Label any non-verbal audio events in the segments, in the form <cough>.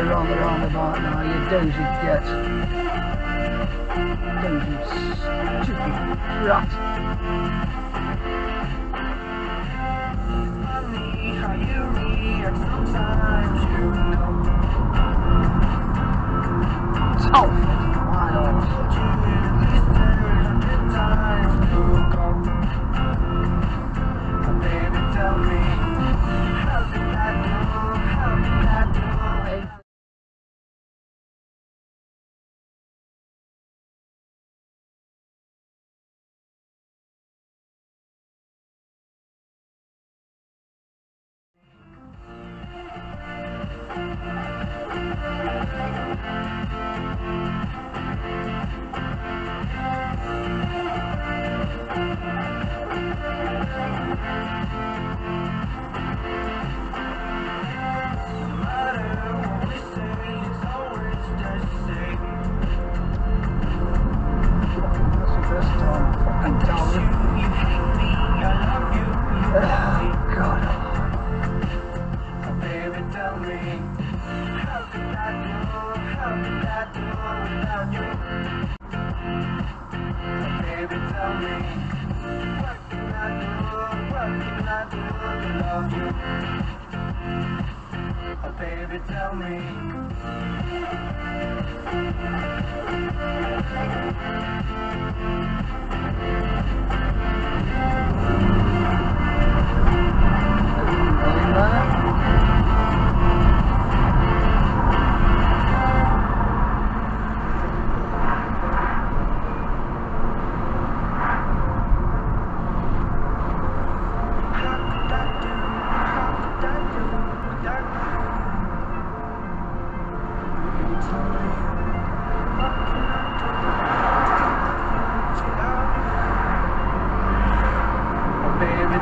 Oh all the way round now, you dozy get. Dozy stupid rat. Oh.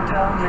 Tell me,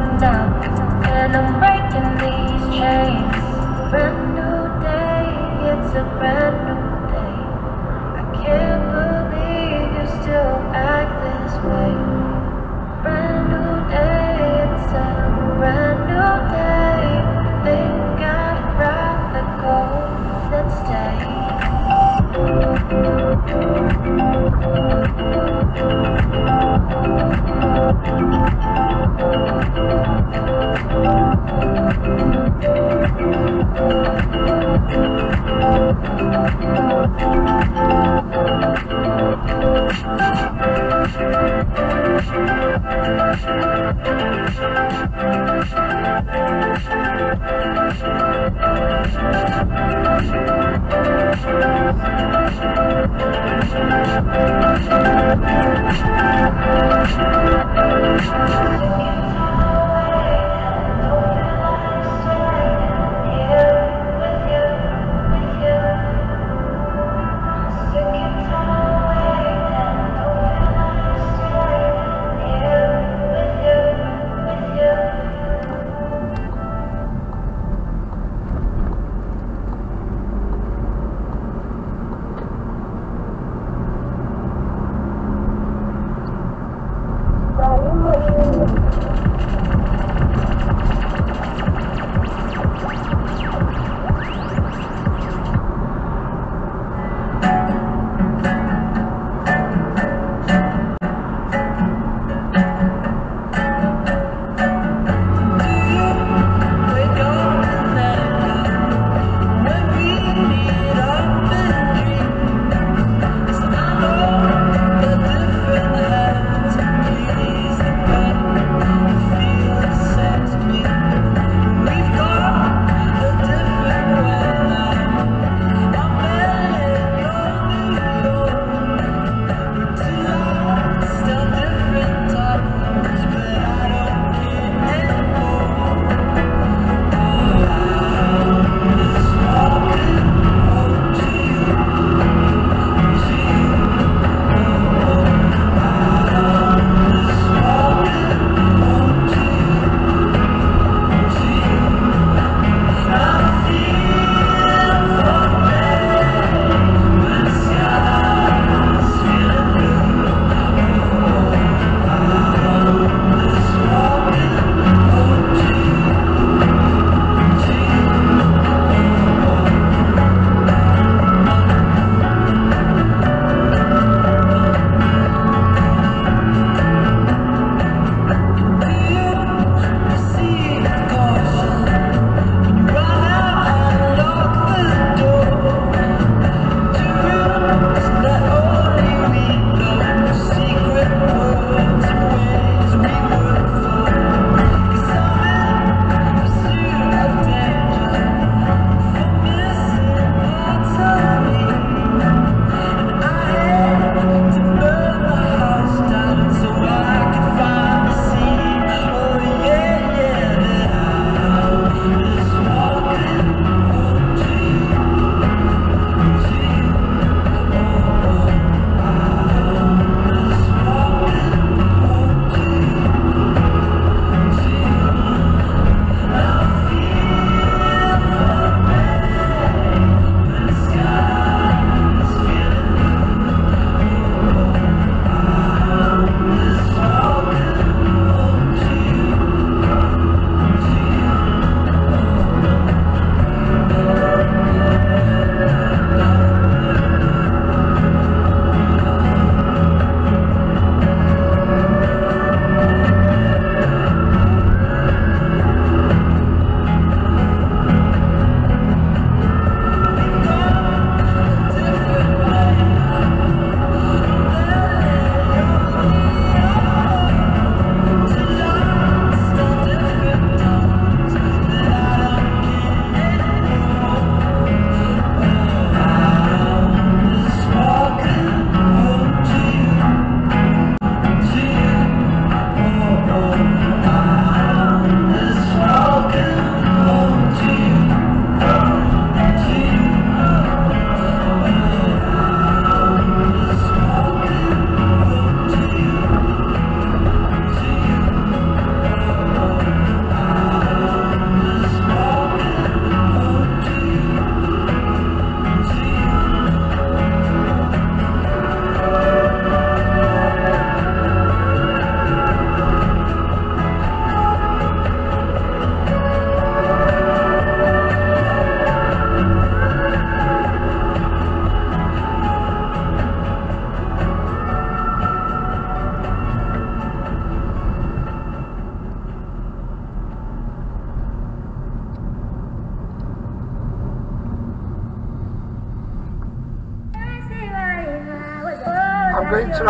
Thank you.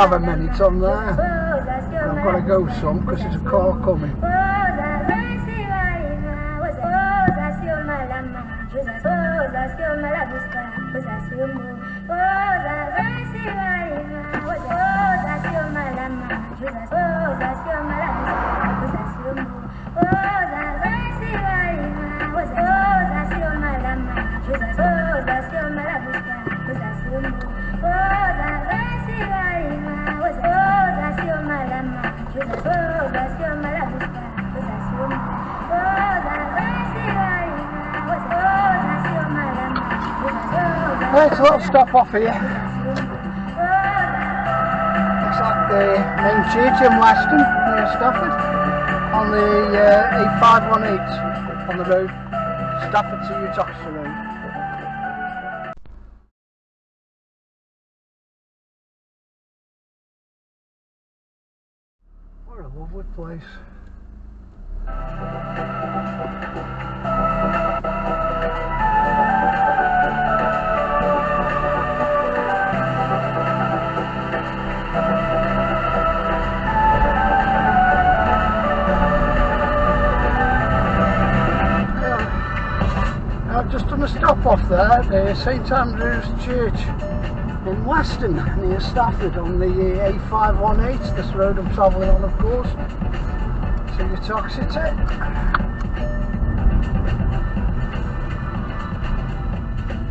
Have a minute on there. I've got to go some because there's a car coming. Let's stop off here. Looks like the main church in Weston near Stafford on the uh, A518 on the road Stafford to Uttoxeter Road. What a lovely place. The St Andrew's Church in Weston near Stafford on the A518, this road I'm travelling on of course, So you to Uttoxeter.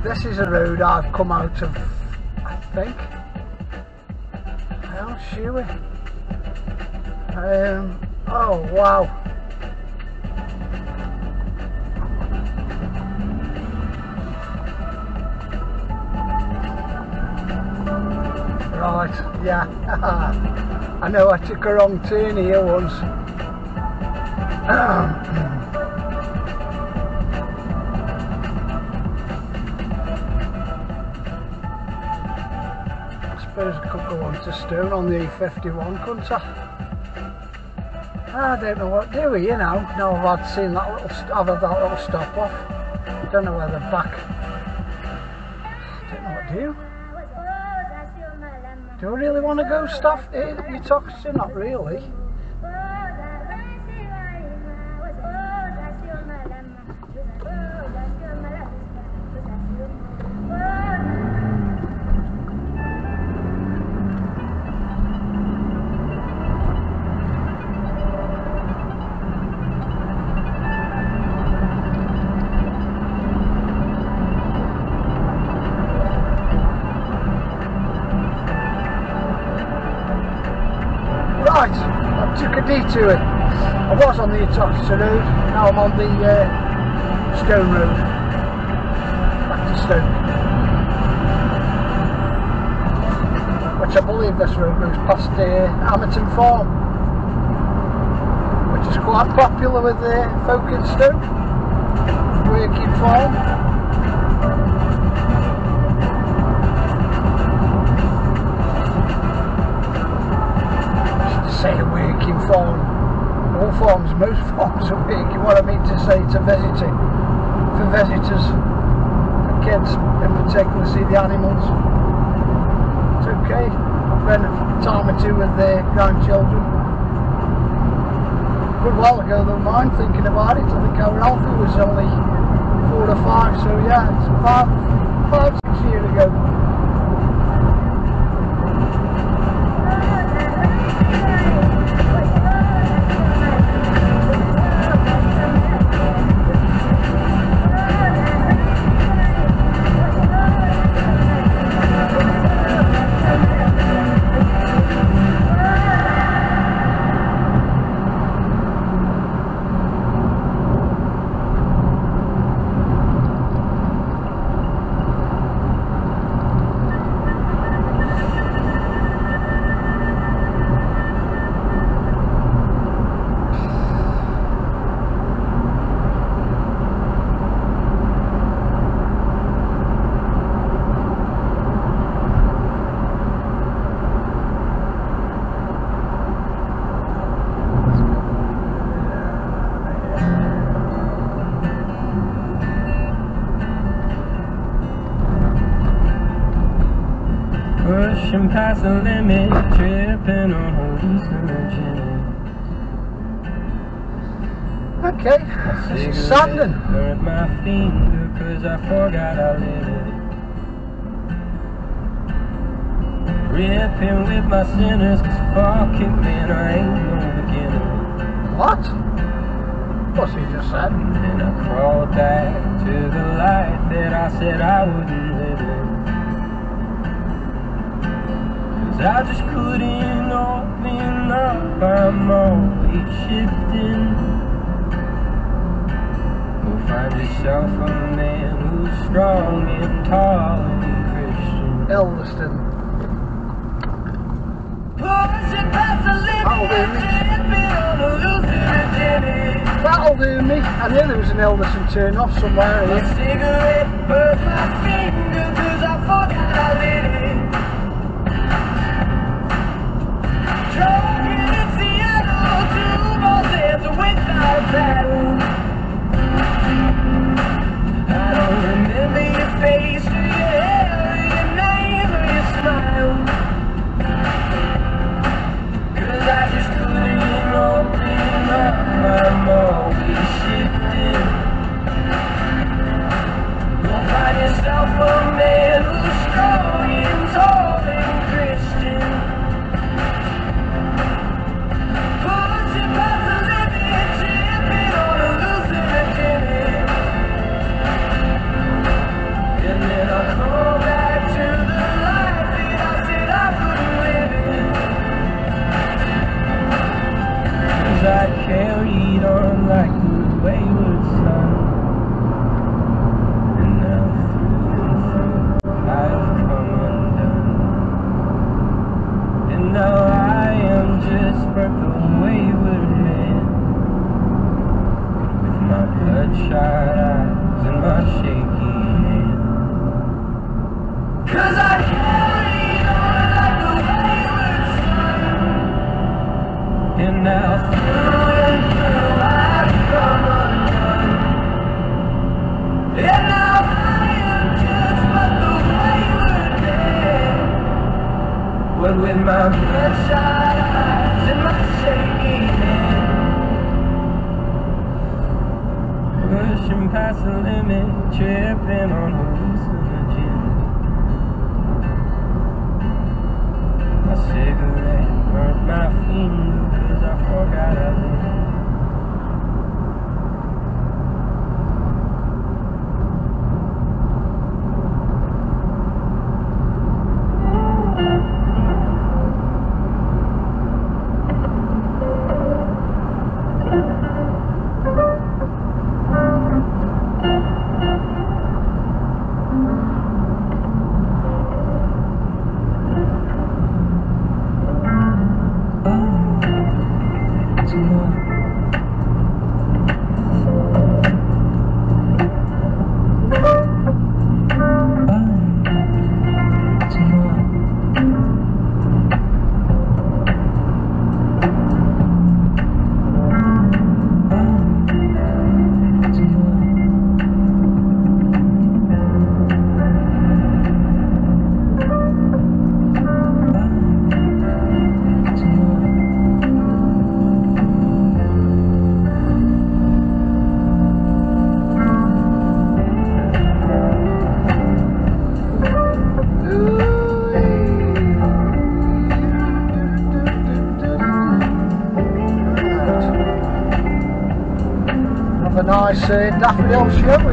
This is a road I've come out of, I think. How sure. Um, oh wow. Right, yeah. <laughs> I know I took a wrong turn here once. <clears throat> I suppose I could go on to Stone on the A51, couldn't I? I don't know what to do, you know. Now I've had seen that little, I've had that little stop off. Don't know where they're back. <sighs> Don't know what to do. Do I really want to go stuff in Uttoxeter? Not really. Right, I took a detour. I was on the Uttoxeter Road, now I'm on the uh, Stone Road. Back to Stoke. Which I believe this road goes past uh, Amerton Farm. Which is quite popular with uh, folk in Stoke. Working farm. All farms, most <laughs> farms are working. What I mean to say to visiting, for visitors, for kids in particular, see the animals. It's okay. I've spent a time or two with their grandchildren. A good while ago, though, mine thinking about it. I think our Alfie was only four or five, so yeah, it's five, five, Past the limit, tripping on hallucinogens. Okay, this is Sandon. Burnt my finger cause I forgot I lit it. Ripping with my sinners cause fuck it man, I ain't no beginner. What? What's he just said? And I crawled back to the life that I said I wouldn't I just couldn't open up, I'm always shifting. Go find yourself a man who's strong and tall and Christian. Elveston. Pushing past the That'll do me. tripping on hallucinogens. That'll do me. I knew there was an Elveston turn off somewhere without Pushing past the limit, tripping on hallucinogens. My cigarette burnt my finger I forgot I Gabriel frente.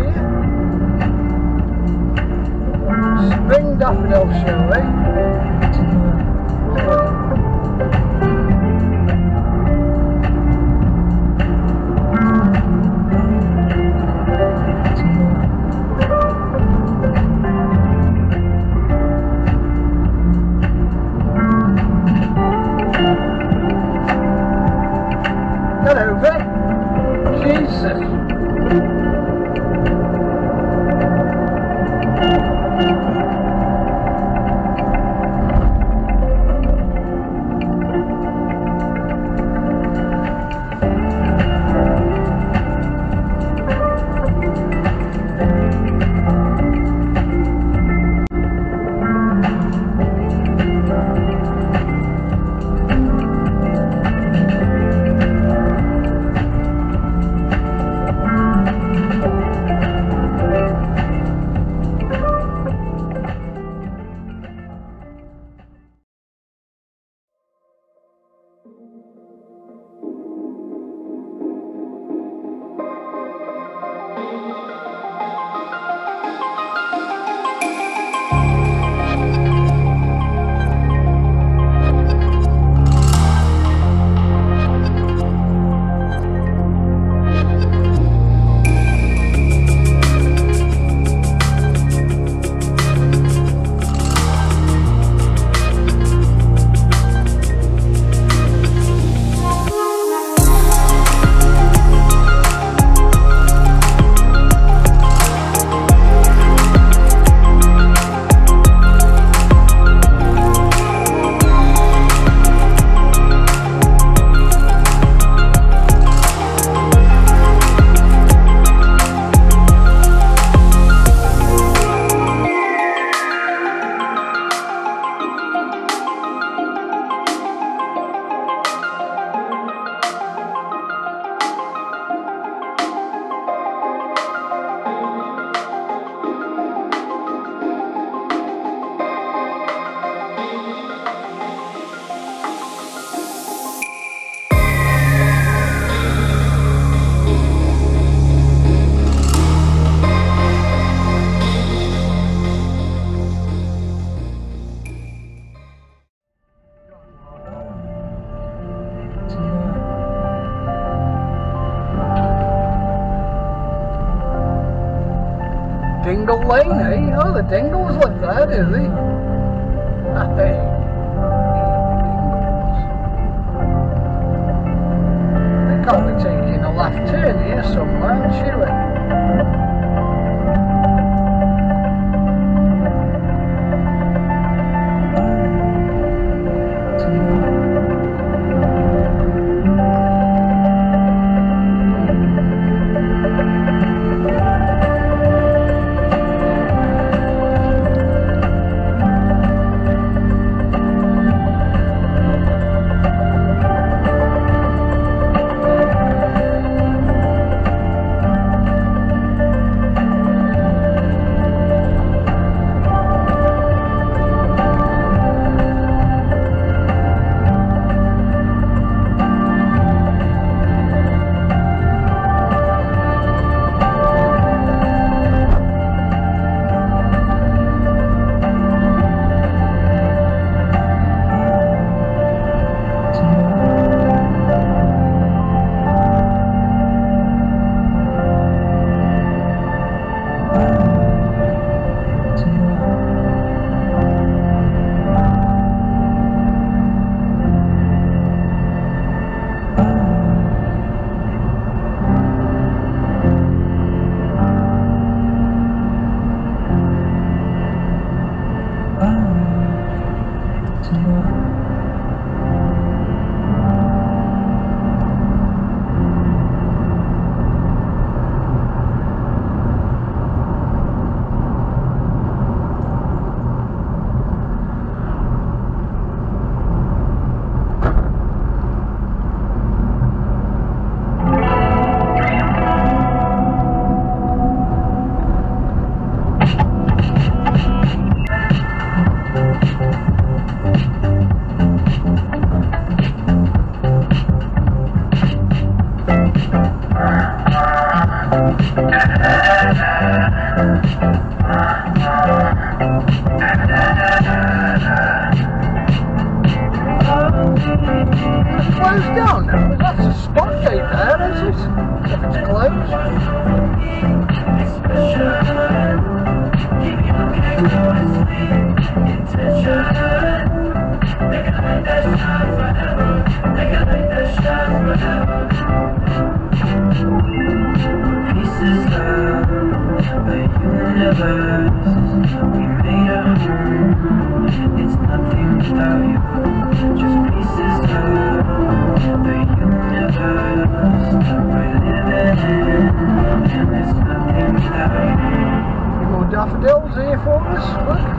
Daffodils here for us? Look.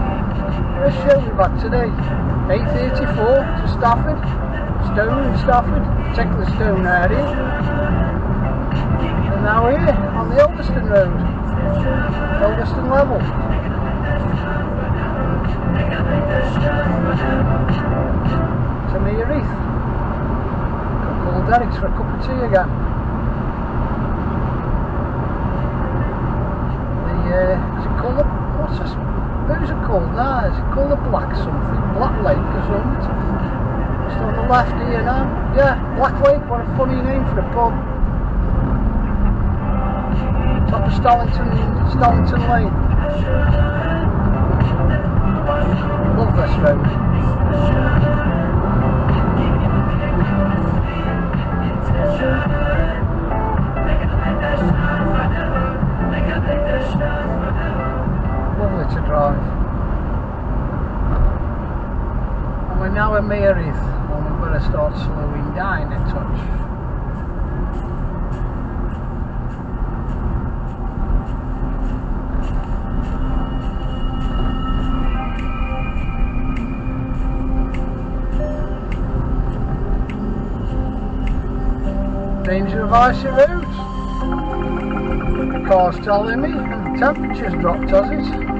Let's show you back today. A34 to Stafford. Stone in Stafford. Particular Stone area. And now we're here on the Hilderstone Road. Hilderstone level. To Heath. Could call Derek's for a cup of tea again. The, uh, is it called the, what's this, who's it called now? Is it called the Black something? Black Lake or something? Just on the left here now. Yeah, Black Lake, what a funny name for a pub. Top of Stallington, Stallington Lane. Love this road. Lovely to drive. And we're now at Meir Heath, and to start slowing down a touch. Danger of icy roads. The car's telling me, the temperature's dropped, has it?